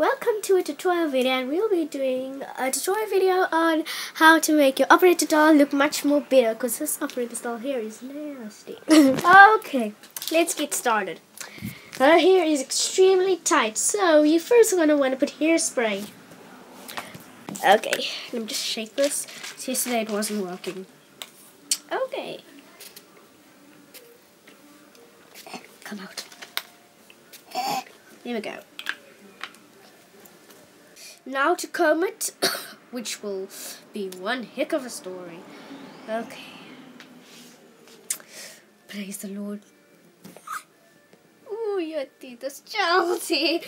welcome to a tutorial video and we'll be doing a tutorial video on how to make your Operetta doll look much more better because this Operetta doll here is nasty. okay, let's get started. Her hair is extremely tight so you first going to want to put hairspray. Okay, let me just shake this. Yesterday it wasn't working. Okay. Come out. Here we go. Now to comb it, which will be one heck of a story. Okay. Praise the Lord. Oh, teeth is Chelsea.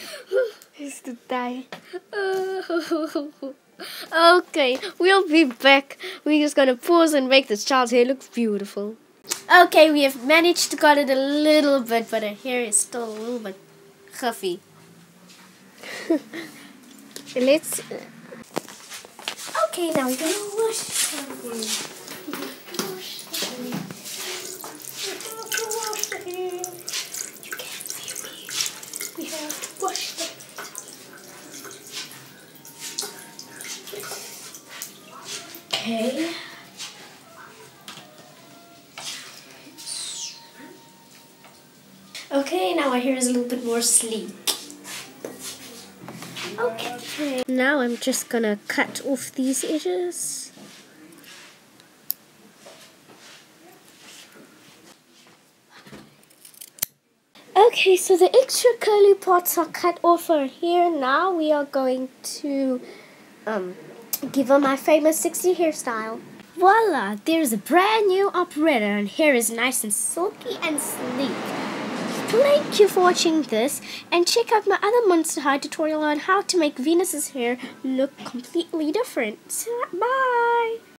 Is to die. okay, we'll be back. We're just gonna pause and make this child's hair look beautiful. Okay, we have managed to cut it a little bit, but her hair is still a little bit huffy. Let's. Okay, now we're gonna wash it. Wash the hair. Wash the. You can't see me. We have to wash the Okay. Okay, now our hair is a little bit more sleek. Okay. Now I'm just gonna cut off these edges. Okay, so the extra curly parts are cut off her here. Now we are going to um, give her my famous 60 hairstyle. Voila! There's a brand new Operetta and hair is nice and silky and sleek. Thank you for watching this and check out my other Monster High tutorial on how to make Venus's hair look completely different. Bye!